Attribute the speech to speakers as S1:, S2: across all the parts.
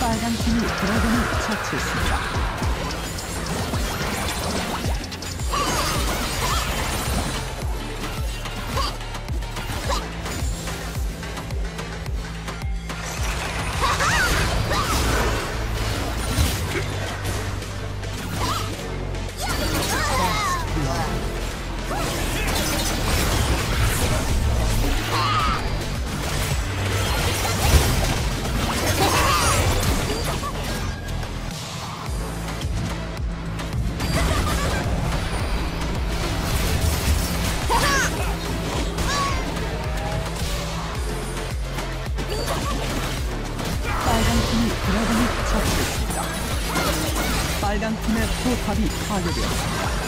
S1: 빨간 팀이 드래곤을 처치했습니다. 빨간 팀의 포탑이 파괴되었습니다.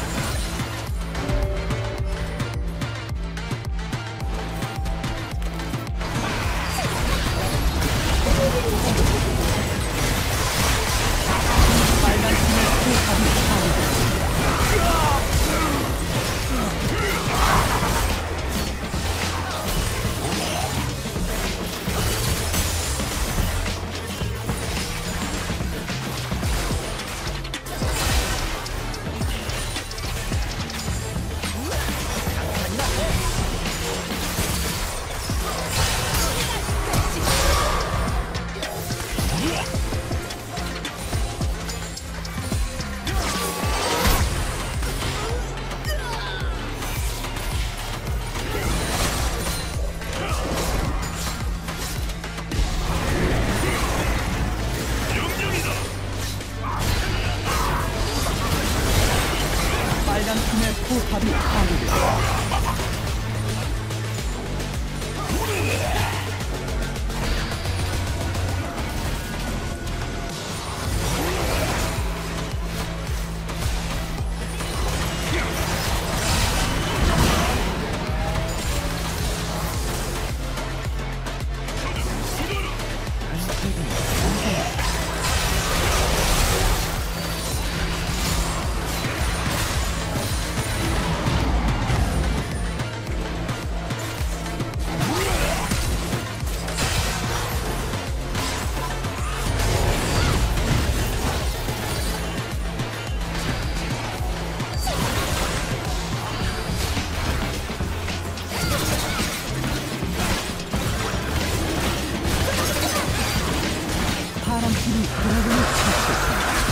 S1: 파란 팀이 드래곤을 처치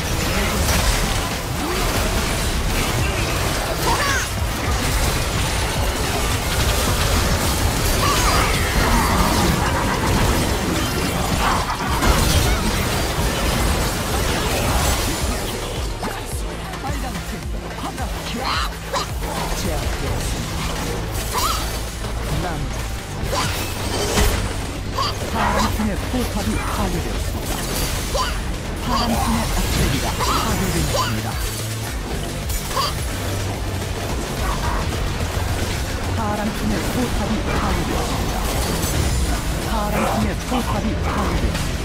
S1: 파란 팀의 포탑이 파괴되었습니다. 파란 팀의 악재기가 파괴되었습니다. 파란 팀의 포탑이 파괴되었습니다. 파란 팀의 포탑이 파괴되었습니다.